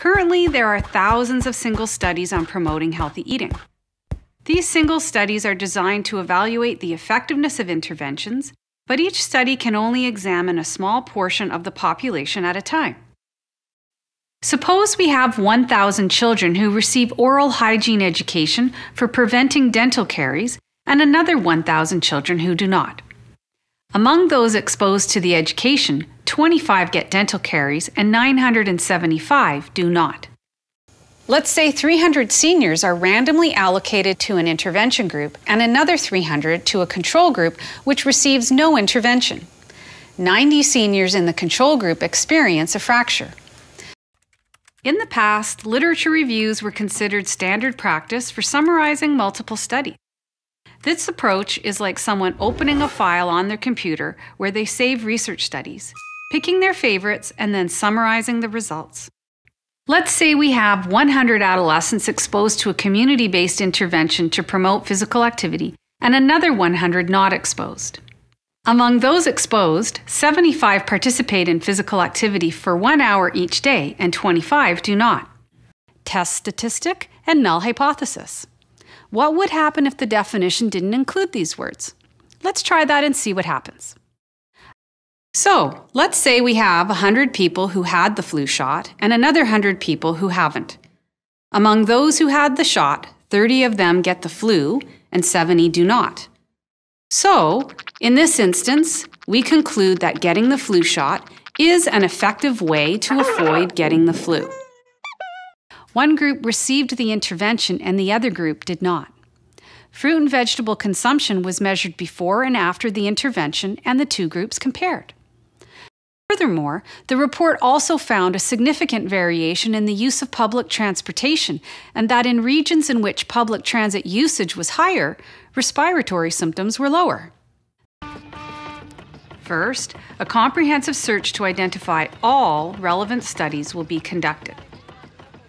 Currently, there are thousands of single studies on promoting healthy eating. These single studies are designed to evaluate the effectiveness of interventions, but each study can only examine a small portion of the population at a time. Suppose we have 1,000 children who receive oral hygiene education for preventing dental caries and another 1,000 children who do not. Among those exposed to the education, 25 get dental caries and 975 do not. Let's say 300 seniors are randomly allocated to an intervention group and another 300 to a control group which receives no intervention. 90 seniors in the control group experience a fracture. In the past, literature reviews were considered standard practice for summarizing multiple studies. This approach is like someone opening a file on their computer where they save research studies, picking their favorites, and then summarizing the results. Let's say we have 100 adolescents exposed to a community based intervention to promote physical activity and another 100 not exposed. Among those exposed, 75 participate in physical activity for one hour each day and 25 do not. Test statistic and null hypothesis. What would happen if the definition didn't include these words? Let's try that and see what happens. So, let's say we have 100 people who had the flu shot and another 100 people who haven't. Among those who had the shot, 30 of them get the flu and 70 do not. So, in this instance, we conclude that getting the flu shot is an effective way to avoid getting the flu. One group received the intervention and the other group did not. Fruit and vegetable consumption was measured before and after the intervention, and the two groups compared. Furthermore, the report also found a significant variation in the use of public transportation, and that in regions in which public transit usage was higher, respiratory symptoms were lower. First, a comprehensive search to identify all relevant studies will be conducted.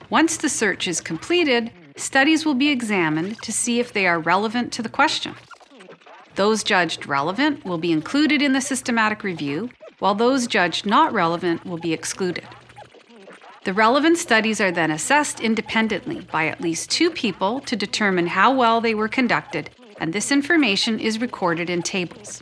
Once the search is completed, studies will be examined to see if they are relevant to the question. Those judged relevant will be included in the systematic review, while those judged not relevant will be excluded. The relevant studies are then assessed independently by at least two people to determine how well they were conducted, and this information is recorded in tables.